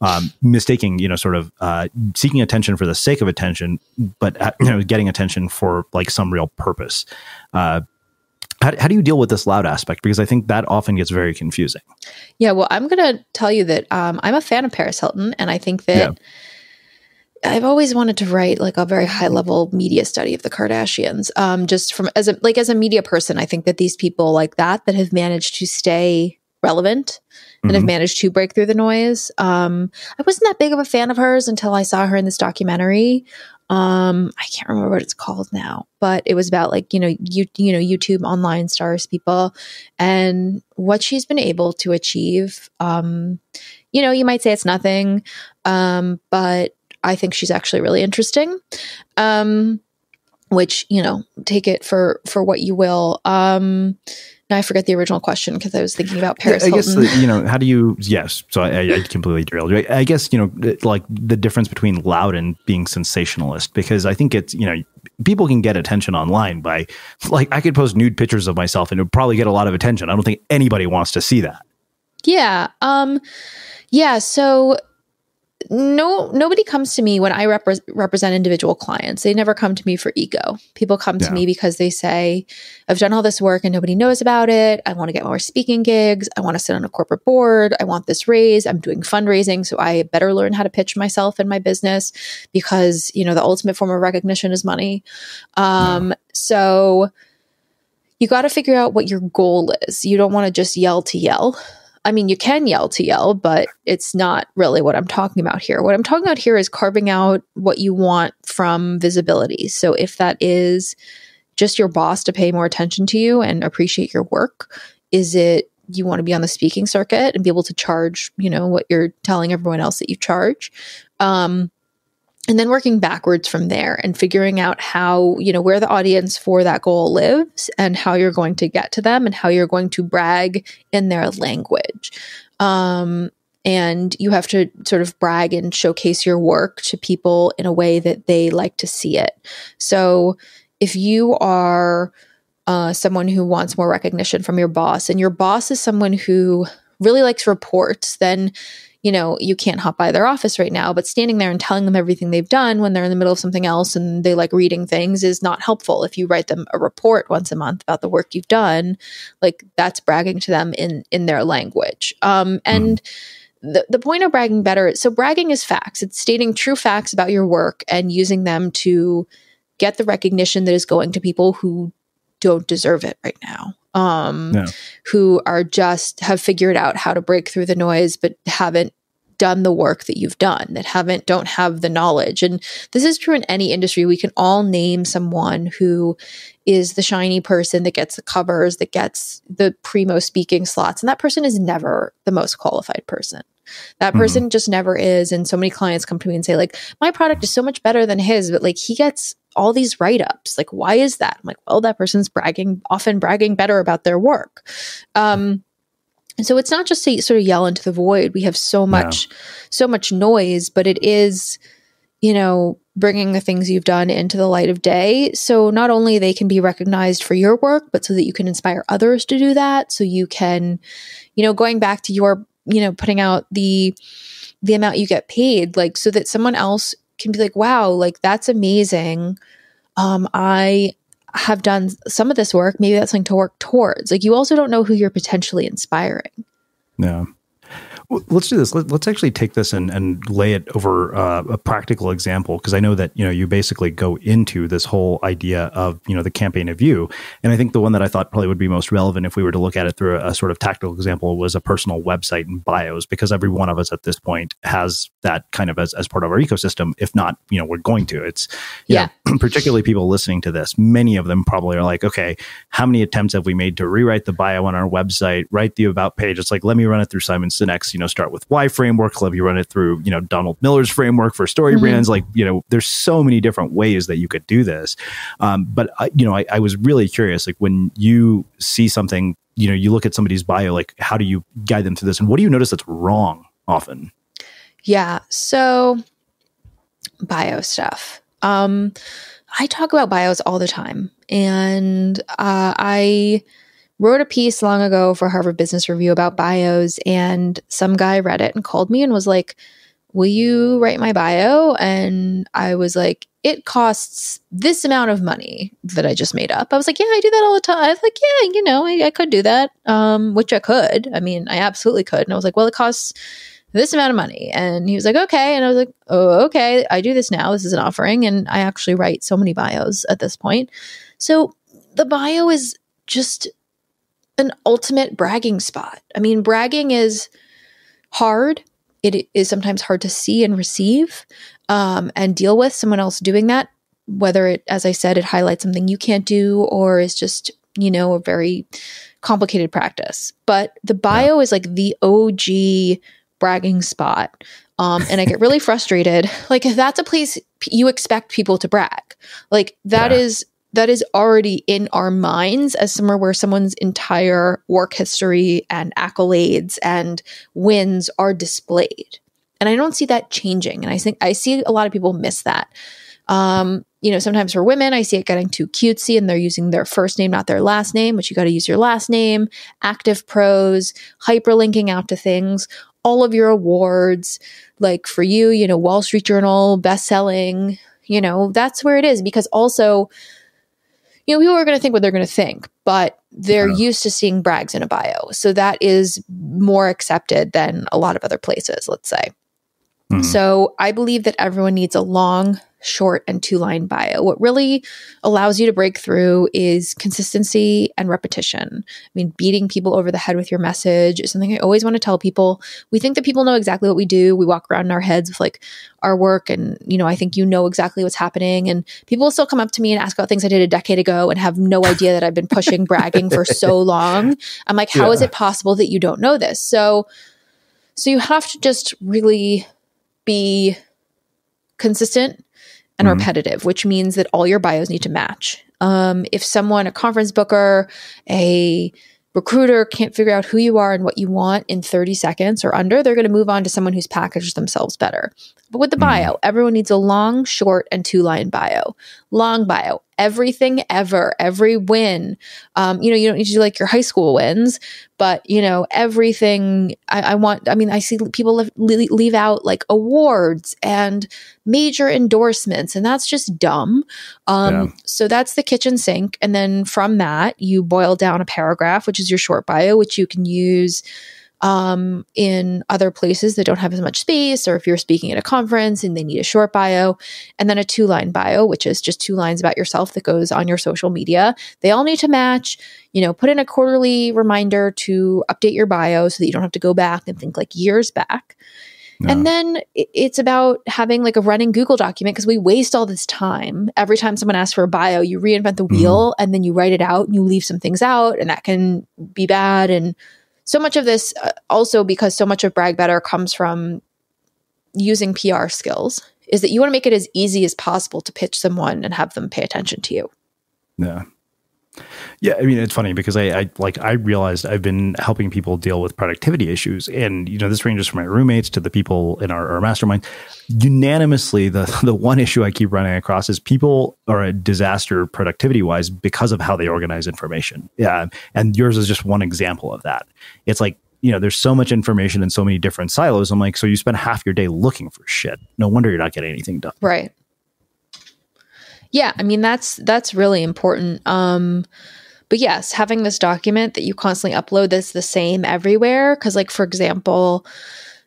um, mistaking you know sort of uh, seeking attention for the sake of attention, but uh, you know getting attention for like some real purpose. Uh, how, how do you deal with this loud aspect? Because I think that often gets very confusing. Yeah, well, I'm going to tell you that um, I'm a fan of Paris Hilton, and I think that. Yeah. I've always wanted to write like a very high level media study of the Kardashians. Um, just from as a like as a media person, I think that these people like that that have managed to stay relevant and mm-hmm. have managed to break through the noise. Um, I wasn't that big of a fan of hers until I saw her in this documentary um i can't remember what it's called now but it was about like you know you you know youtube online stars people and what she's been able to achieve. Um you know you might say it's nothing um but i think she's actually really interesting. Um which you know take it for for what you will um now I forget the original question because I was thinking about Paris. I guess the, you know how do you? Yes, so I, I completely derailed you. I, I guess you know like the difference between loud and being sensationalist because I think it's you know people can get attention online by like I could post nude pictures of myself and it would probably get a lot of attention. I don't think anybody wants to see that. Yeah. Um. Yeah. So no nobody comes to me when I repre- represent individual clients. They never come to me for ego. People come to me because they say, "I've done all this work and nobody knows about it. I want to get more speaking gigs. I want to sit on a corporate board. I want this raise. I'm doing fundraising, so I better learn how to pitch myself and my business because you know the ultimate form of recognition is money." Um, yeah. So you got to figure out what your goal is. You don't want to just yell to yell. I mean, you can yell to yell, but it's not really what I'm talking about here. What I'm talking about here is carving out what you want from visibility. So if that is just your boss to pay more attention to you and appreciate your work, is it you want to be on the speaking circuit and be able to charge, you know, what you're telling everyone else that you charge? Um, and then working backwards from there and figuring out how you know where the audience for that goal lives and how you're going to get to them and how you're going to brag in their language. Um, and you have to sort of brag and showcase your work to people in a way that they like to see it. So if you are uh, someone who wants more recognition from your boss and your boss is someone who really likes reports then you know, you can't hop by their office right now, but standing there and telling them everything they've done when they're in the middle of something else and they like reading things is not helpful. If you write them a report once a month about the work you've done, like that's bragging to them in in their language. Um, and mm. the, the point of bragging better so bragging is facts it's stating true facts about your work and using them to get the recognition that is going to people who don't deserve it right now um, who are just have figured out how to break through the noise, but haven't done the work that you've done that haven't don't have the knowledge. And this is true in any industry. We can all name someone who is the shiny person that gets the covers that gets the primo speaking slots and that person is never the most qualified person. That Mhm. person just never is and so many clients come to me and say like my product is so much better than his but like he gets all these write-ups. Like why is that? I'm like well that person's bragging often bragging better about their work. Um and so it's not just to sort of yell into the void. We have so much so much noise but it is you know bringing the things you've done into the light of day. So not only they can be recognized for your work but so that you can inspire others to do that. So you can you know going back to your you know putting out the the amount you get paid like so that someone else can be like wow like that's amazing. Um i have done some of this work. Maybe that's something to work towards. Like you also don't know who you're potentially inspiring. Yeah. Well, Let's do this. Let, let's actually take this and, and lay it over uh, a practical example because I know that you know you basically go into this whole idea of you know the campaign of you, and I think the one that I thought probably would be most relevant if we were to look at it through a, a sort of tactical example was a personal website and bios because every one of us at this point has that kind of as, as part of our ecosystem. If not, you know, we're going to. It's Yeah. know, particularly people listening to this. Many of them probably are like, okay, how many attempts have we made to rewrite the bio on our website, write the about page? It's like, let me run it through Simon Sinek's, you know, start with why framework. Let me run it through, you know, Donald Miller's framework for story Mhm. brands. Like, you know, there's so many different ways that you could do this. Um, but, I, you know, I, I was really curious, like when you see something, you know, you look at somebody's bio, like how do you guide them through this? And what do you notice that's wrong often? Yeah. So bio stuff. Um, I talk about bios all the time. And uh, I wrote a piece long ago for Harvard Business Review about bios. And some guy read it and called me and was like, Will you write my bio? And I was like, It costs this amount of money that I just made up. I was like, Yeah, I do that all the time. I was like, Yeah, you know, I, I could do that, um, which I could. I mean, I absolutely could. And I was like, Well, it costs this amount of money. And he was like, okay. And I was like, oh, okay. I do this now. This is an offering. And I actually write so many bios at this point. So the bio is just an ultimate bragging spot. I mean, bragging is hard. It is sometimes hard to see and receive um, and deal with someone else doing that, whether it, as I said, it highlights something you can't do or is just, you know, a very complicated practice. But the bio is like the OG bragging spot. Um, and I get really frustrated. Like if that's a place you expect people to brag, like that Yeah. is that is already in our minds as somewhere where someone's entire work history and accolades and wins are displayed. And I don't see that changing. And I think I see a lot of people miss that. Um, you know, sometimes for women, I see it getting too cutesy and they're using their first name, not their last name, which you got to use your last name, active prose, hyperlinking out to things, all of your awards. Like for you, you know, Wall Street Journal, best selling, you know, that's where it is because also, you know, people are going to think what they're going to think, but they're Yeah. used to seeing brags in a bio. So that is more accepted than a lot of other places, let's say. Mhm. So I believe that everyone needs a long, short, and two line bio. What really allows you to break through is consistency and repetition. I mean, beating people over the head with your message is something I always want to tell people. We think that people know exactly what we do. We walk around in our heads with like our work, and you know, I think you know exactly what's happening. And people will still come up to me and ask about things I did a decade ago and have no idea that I've been pushing bragging for so long. I'm like, how is Yeah. it possible that you don't know this? So, so you have to just really be consistent and Mhm. repetitive, which means that all your bios need to match. Um, if someone, a conference booker, a recruiter can't figure out who you are and what you want in 30 seconds or under, they're going to move on to someone who's packaged themselves better. But with the bio, everyone needs a long, short, and two line bio. Long bio, everything ever, every win. Um, you know, you don't need to do like your high school wins, but you know, everything. I, I want. I mean, I see people leave, leave out like awards and major endorsements, and that's just dumb. Um, Yeah. So that's the kitchen sink, and then from that, you boil down a paragraph, which is your short bio, which you can use um, in other places that don't have as much space, or if you're speaking at a conference and they need a short bio, and then a two line bio, which is just two lines about yourself that goes on your social media. They all need to match. You know, put in a quarterly reminder to update your bio so that you don't have to go back and think like years back. And then it's about having like a running Google document because we waste all this time. Every time someone asks for a bio, you reinvent the wheel mm. and then you write it out and you leave some things out, and that can be bad. And so much of this uh, also because so much of Brag Better comes from using PR skills is that you want to make it as easy as possible to pitch someone and have them pay attention to you. Yeah. Yeah, I mean it's funny because I, I, like I realized I've been helping people deal with productivity issues, and you know this ranges from my roommates to the people in our, our mastermind. Unanimously, the the one issue I keep running across is people are a disaster productivity wise because of how they organize information. Yeah, and yours is just one example of that. It's like you know there's so much information in so many different silos. I'm like, so you spend half your day looking for shit. No wonder you're not getting anything done. Right. Yeah, I mean that's that's really important. Um but yes, having this document that you constantly upload that's the same everywhere cuz like for example,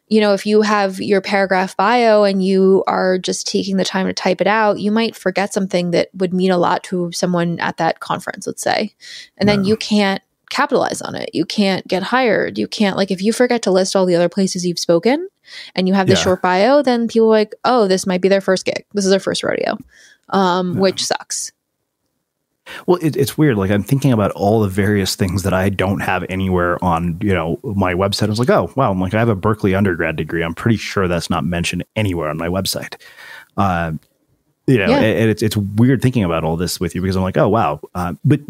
you know, if you have your paragraph bio and you are just taking the time to type it out, you might forget something that would mean a lot to someone at that conference, let's say. And then you can't capitalize on it. You can't get hired. You can't like if you forget to list all the other places you've spoken and you have the yeah. short bio, then people are like, "Oh, this might be their first gig. This is their first rodeo." Um, yeah. which sucks. Well, it, it's weird. Like I'm thinking about all the various things that I don't have anywhere on, you know, my website. I was like, oh, wow. I'm like, I have a Berkeley undergrad degree. I'm pretty sure that's not mentioned anywhere on my website. Uh, you know, yeah. and it's it's weird thinking about all this with you because I'm like, oh wow. Uh, but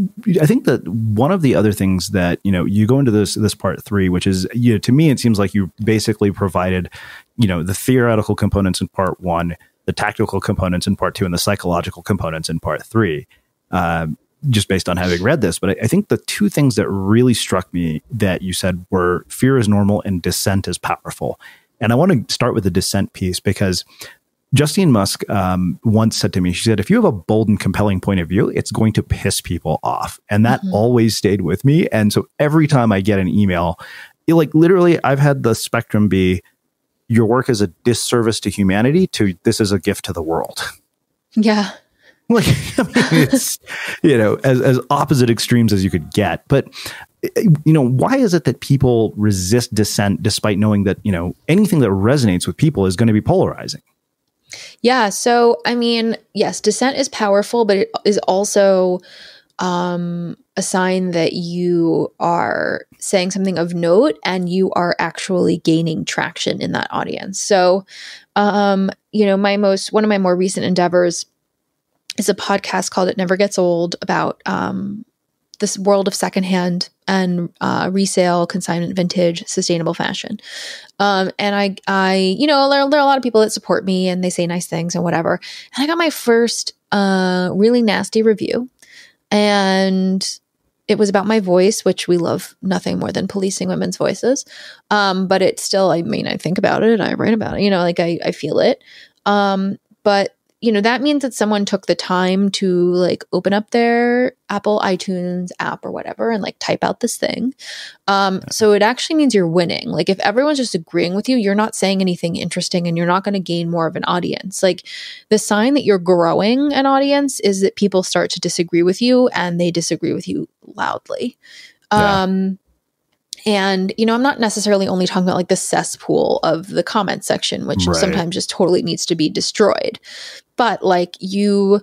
I think that one of the other things that you know you go into this this part three, which is you know to me it seems like you basically provided you know the theoretical components in part one, the tactical components in part two and the psychological components in part three, uh, just based on having read this. But I, I, think the two things that really struck me that you said were fear is normal and dissent is powerful. And I want to start with the dissent piece because Justine Musk um, once said to me, she said, if you have a bold and compelling point of view, it's going to piss people off. And that mm-hmm. always stayed with me. And so every time I get an email, it, like literally, I've had the spectrum be, your work is a disservice to humanity to this is a gift to the world. Yeah. Like, I mean, it's, you know, as, as opposite extremes as you could get. But, you know, why is it that people resist dissent despite knowing that, you know, anything that resonates with people is going to be polarizing? Yeah. So, I mean, yes, dissent is powerful, but it is also um, a sign that you are saying something of note and you are actually gaining traction in that audience. So, um, you know, my most one of my more recent endeavors is a podcast called "It Never Gets Old" about um, this world of secondhand and uh, resale, consignment, vintage, sustainable fashion. Um, and I, I, you know, there, there, are a lot of people that support me and they say nice things and whatever. And I got my first uh, really nasty review and it was about my voice, which we love nothing more than policing women's voices. Um, but it's still, I mean, I think about it, and I write about it, you know, like I, I feel it. Um, but you know, that means that someone took the time to like open up their Apple iTunes app or whatever and like type out this thing. Um, so it actually means you're winning. Like if everyone's just agreeing with you, you're not saying anything interesting and you're not going to gain more of an audience. Like the sign that you're growing an audience is that people start to disagree with you and they disagree with you loudly. Yeah. Um, and, you know, I'm not necessarily only talking about like the cesspool of the comment section, which right. sometimes just totally needs to be destroyed. But like you,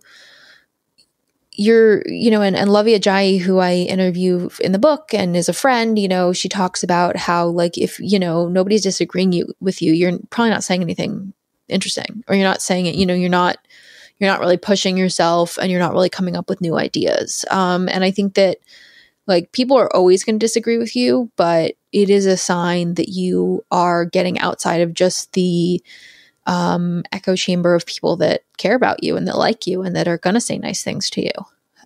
you're, you know, and, and Luvvie Ajayi, who I interview in the book and is a friend, you know, she talks about how like if, you know, nobody's disagreeing you with you, you're probably not saying anything interesting or you're not saying it, you know, you're not, you're not really pushing yourself and you're not really coming up with new ideas. Um, and I think that, like people are always going to disagree with you, but it is a sign that you are getting outside of just the um, echo chamber of people that care about you and that like you and that are going to say nice things to you.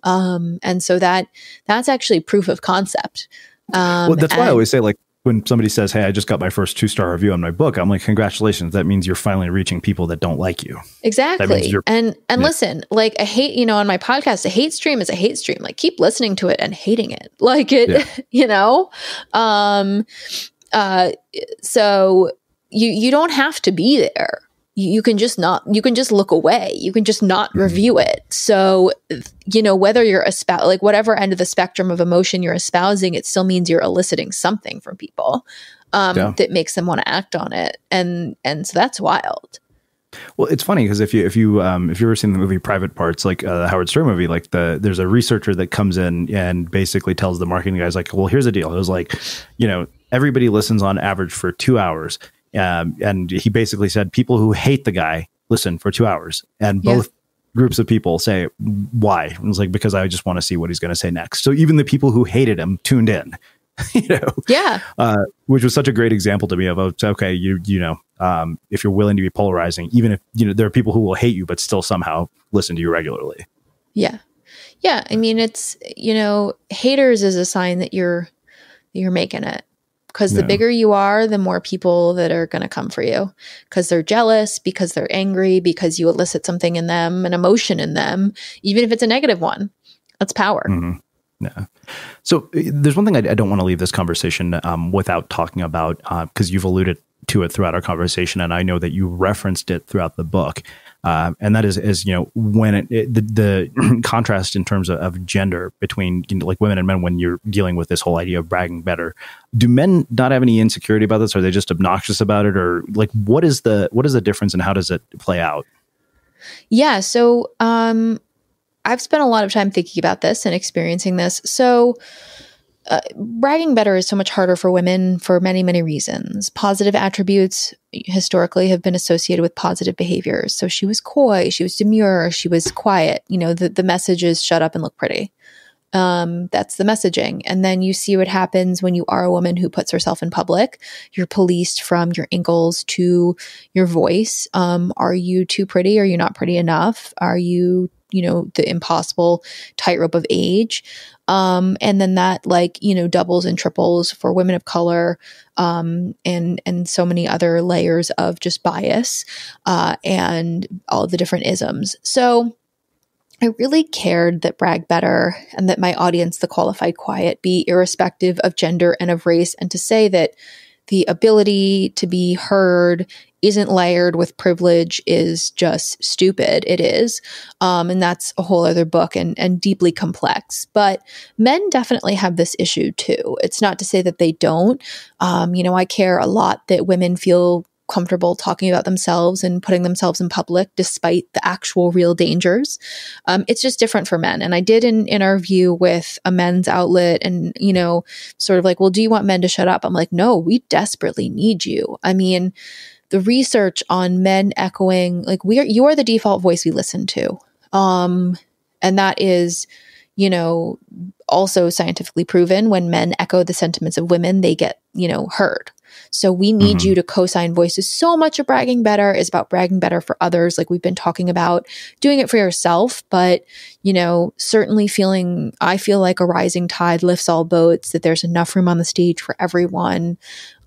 Um, and so that that's actually proof of concept. Um, well, that's why I always say like when somebody says, "Hey, I just got my first two star review on my book," I'm like, "Congratulations! That means you're finally reaching people that don't like you." Exactly. And and yeah. listen, like a hate, you know, on my podcast, a hate stream is a hate stream. Like keep listening to it and hating it, like it, yeah. you know. Um, uh, so you you don't have to be there. You, can just not. You can just look away. You can just not Mm-hmm. review it. So you know whether you're espou- like whatever end of the spectrum of emotion you're espousing, it still means you're eliciting something from people um, Yeah. that makes them want to act on it, and and so that's wild. Well, it's funny because if you if you um, if you ever seen the movie Private Parts, like uh, the Howard Stern movie, like the there's a researcher that comes in and basically tells the marketing guys like, well, here's the deal. It was like, you know, everybody listens on average for two hours, um, and he basically said people who hate the guy listen for two hours, and Yeah. both groups of people say why. And it's like because I just want to see what he's going to say next. So even the people who hated him tuned in. you know, Yeah, uh, which was such a great example to me of okay you you know um, if you're willing to be polarizing even if you know there are people who will hate you but still somehow listen to you regularly yeah, yeah. I mean, it's you know, haters is a sign that you're you're making it because the bigger you are, the more people that are going to come for you because they're jealous, because they're angry, because you elicit something in them, an emotion in them, even if it's a negative one. That's power. Mhm. yeah so uh, there's one thing i, I don't want to leave this conversation um, without talking about because you've alluded to it throughout our conversation and i know that you referenced it throughout the book uh, and that is, is you know when it, it the, the contrast in terms of, of gender between you know, like women and men when you're dealing with this whole idea of bragging better do men not have any insecurity about this are they just obnoxious about it or like what is the what is the difference and how does it play out Yeah. So um, I've spent a lot of time thinking about this and experiencing this. So uh, bragging better is so much harder for women for many, many reasons. Positive attributes historically have been associated with positive behaviors. So she was coy, she was demure, she was quiet. You know, the, the message is shut up and look pretty. Um, that's the messaging. And then you see what happens when you are a woman who puts herself in public. You're policed from your ankles to your voice. Um, are you too pretty? Are you not pretty enough? Are you, you know, the impossible tightrope of age? Um, and then that like, you know, doubles and triples for women of color, um, and, and so many other layers of just bias, uh, and all the different isms. So, I really cared that Brag Better and that my audience, the qualified quiet, be irrespective of gender and of race, and to say that the ability to be heard isn't layered with privilege is just stupid. It is. Um, and that's a whole other book and, and deeply complex. But men definitely have this issue too. It's not to say that they don't. Um, you know, I care a lot that women feel comfortable talking about themselves and putting themselves in public despite the actual real dangers. Um, it's just different for men. And I did an interview with a men's outlet and, you know, sort of like, well, do you want men to shut up? I'm like, no, we desperately need you. I mean, the research on men echoing, like, we are, you are the default voice we listen to. Um, and that is, you know, also scientifically proven when men echo the sentiments of women, they get, you know, heard. So we need Mhm. you to co-sign voices. So much of bragging better is about bragging better for others. Like we've been talking about doing it for yourself, but you know, certainly feeling, I feel like a rising tide lifts all boats, that there's enough room on the stage for everyone.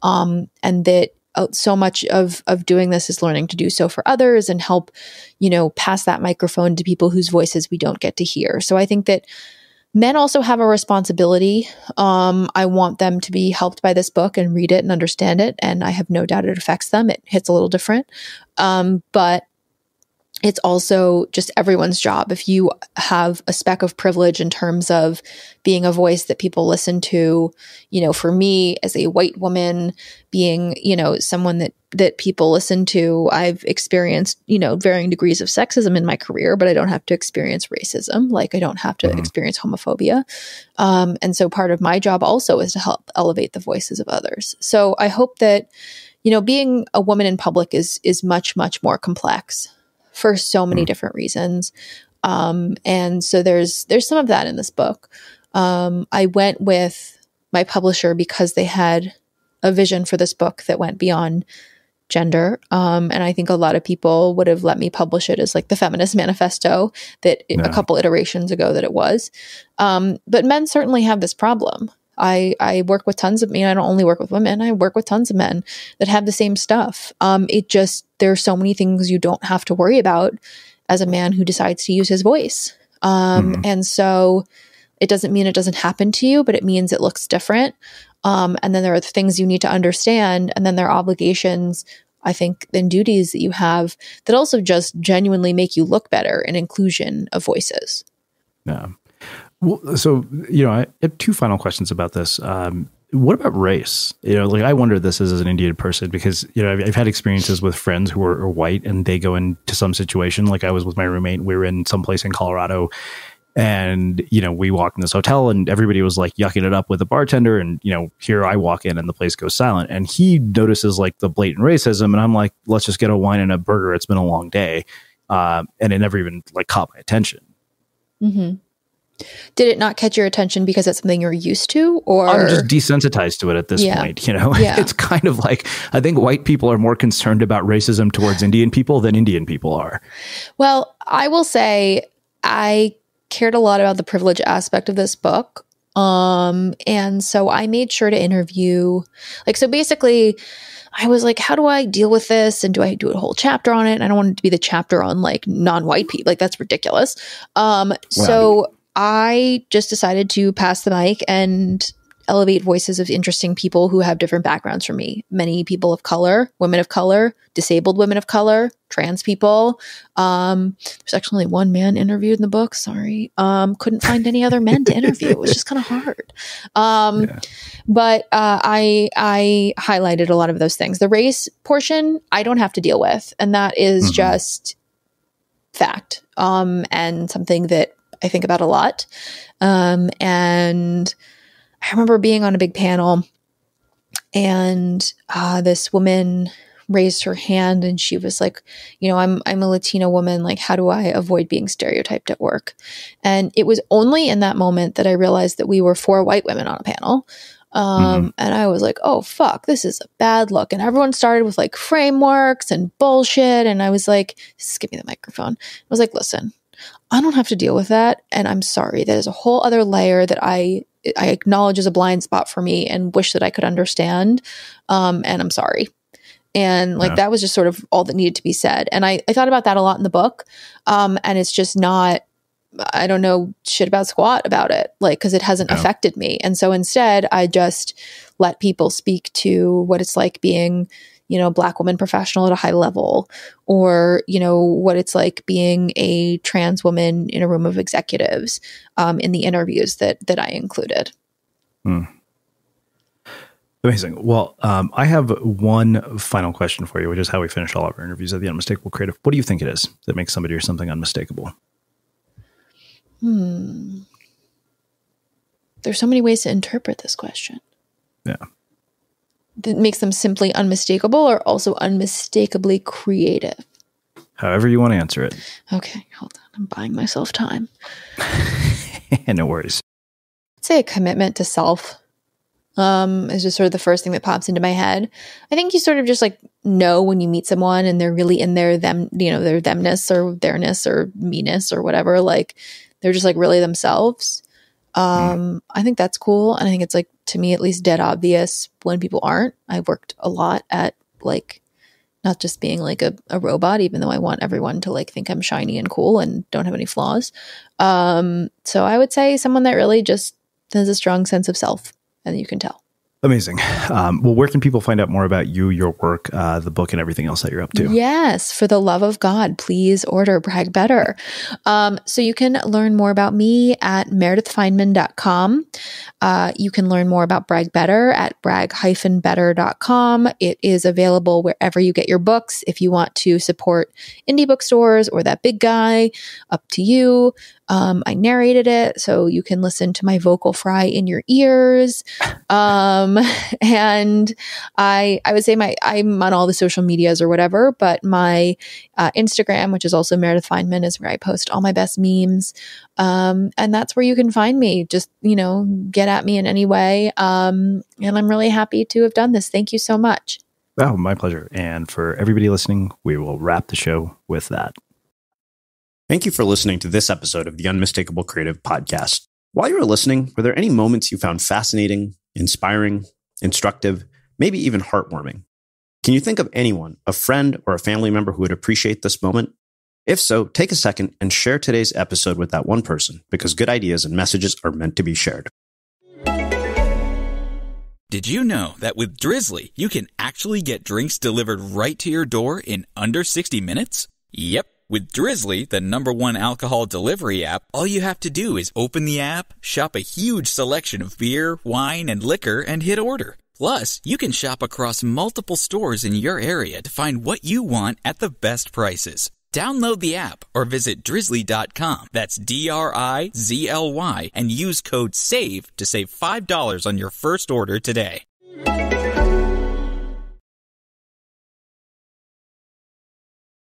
Um, and that so much of, of doing this is learning to do so for others and help, you know, pass that microphone to people whose voices we don't get to hear. So I think that men also have a responsibility. Um, I want them to be helped by this book and read it and understand it. And I have no doubt it affects them. It hits a little different. Um, but it's also just everyone's job. If you have a speck of privilege in terms of being a voice that people listen to, you know, for me as a white woman, being, you know, someone that that people listen to, I've experienced, you know, varying degrees of sexism in my career, but I don't have to experience racism. Like I don't have to Mhm. experience homophobia. Um, and so part of my job also is to help elevate the voices of others. So I hope that, you know, being a woman in public is is much, much more complex for so many different reasons. Um, and so there's there's some of that in this book. Um, I went with my publisher because they had a vision for this book that went beyond gender. Um, and I think a lot of people would have let me publish it as like the feminist manifesto that Yeah. a couple iterations ago that it was. Um, but men certainly have this problem. I, I work with tons of I mean, I don't only work with women, I work with tons of men that have the same stuff. Um, it just, there are so many things you don't have to worry about as a man who decides to use his voice. Um, Mhm. And so it doesn't mean it doesn't happen to you, but it means it looks different. Um, and then there are things you need to understand, and then there are obligations, I think, and duties that you have that also just genuinely make you look better in inclusion of voices. Yeah. Well, so you know, I have two final questions about this. Um, what about race? You know, like I wonder this is as an Indian person because you know I've, I've had experiences with friends who are, are, white and they go into some situation. Like I was with my roommate, we were in some place in Colorado, and you know we walked in this hotel and everybody was like yucking it up with the bartender, and you know here I walk in and the place goes silent, and he notices like the blatant racism, and I'm like, let's just get a wine and a burger. It's been a long day, uh, and it never even like caught my attention. Mm-hmm. Did it not catch your attention because it's something you're used to, or I'm just desensitized to it at this yeah. point? You know, yeah. it's kind of like I think white people are more concerned about racism towards Indian people than Indian people are. Well, I will say I cared a lot about the privilege aspect of this book, um, and so I made sure to interview, like, so basically. I was like, how do I deal with this? And do I do a whole chapter on it? And I don't want it to be the chapter on like non-white people. Like that's ridiculous. Um, so I just decided to pass the mic and elevate voices of interesting people who have different backgrounds from me. Many people of color, women of color, disabled women of color, trans people. Um, there's actually one man interviewed in the book. Sorry. Um, couldn't find any other men to interview. It was just kind of hard. Um, yeah. but uh, I I highlighted a lot of those things. The race portion I don't have to deal with, and that is mm-hmm. just fact um, and something that I think about a lot. Um, and I remember being on a big panel, and uh, this woman raised her hand and she was like, you know, I'm I'm a Latina woman, like how do I avoid being stereotyped at work? And it was only in that moment that I realized that we were four white women on a panel. Um, mm-hmm. and I was like, oh fuck, this is a bad look. And everyone started with like frameworks and bullshit. And I was like, just give me the microphone. I was like, listen, I don't have to deal with that. And I'm sorry. That is a whole other layer that I I acknowledge as a blind spot for me and wish that I could understand. Um, and I'm sorry. And like yeah. that was just sort of all that needed to be said. And I, I thought about that a lot in the book. Um, and it's just not I don't know shit about squat about it, like, because it hasn't affected me. And so instead, I just let people speak to what it's like being you know, black woman professional at a high level, or, you know, what it's like being a trans woman in a room of executives um, in the interviews that that I included. Hmm. Amazing. Well, um, I have one final question for you, which is how we finish all of our interviews at the Unmistakable Creative. What do you think it is that makes somebody or something unmistakable? Hmm. There's so many ways to interpret this question. Yeah that makes them simply unmistakable or also unmistakably creative? However, you want to answer it. Okay, hold on. I'm buying myself time. no worries. I'd say a commitment to self um, is just sort of the first thing that pops into my head. I think you sort of just like know when you meet someone and they're really in their them, you know, their themness or theirness or meanness or whatever. Like they're just like really themselves. Um, mm. I think that's cool. And I think it's like, to me at least, dead obvious when people aren't. I've worked a lot at like not just being like a, a robot, even though I want everyone to like think I'm shiny and cool and don't have any flaws. Um, so I would say someone that really just has a strong sense of self and you can tell. Amazing. Um, well, where can people find out more about you, your work, uh, the book, and everything else that you're up to? Yes, for the love of God, please order Brag Better. Um, so you can learn more about me at meredithfineman.com. Uh, you can learn more about Brag Better at brag-better.com. It is available wherever you get your books. If you want to support indie bookstores or that big guy, up to you. Um, I narrated it, so you can listen to my vocal fry in your ears. Um, and I, I would say my, I'm on all the social medias or whatever, but my uh, Instagram, which is also Meredith Fineman, is where I post all my best memes. Um, and that's where you can find me. Just, you know, get at me in any way. Um, and I'm really happy to have done this. Thank you so much. Oh, my pleasure. And for everybody listening, we will wrap the show with that. Thank you for listening to this episode of the Unmistakable Creative Podcast. While you were listening, were there any moments you found fascinating, inspiring, instructive, maybe even heartwarming? Can you think of anyone, a friend or a family member who would appreciate this moment? If so, take a second and share today's episode with that one person because good ideas and messages are meant to be shared. Did you know that with Drizly, you can actually get drinks delivered right to your door in under 60 minutes? Yep. With Drizly, the number one alcohol delivery app, all you have to do is open the app, shop a huge selection of beer, wine, and liquor, and hit order. Plus, you can shop across multiple stores in your area to find what you want at the best prices. Download the app or visit drizly.com. That's D R I Z L Y and use code SAVE to save $5 on your first order today.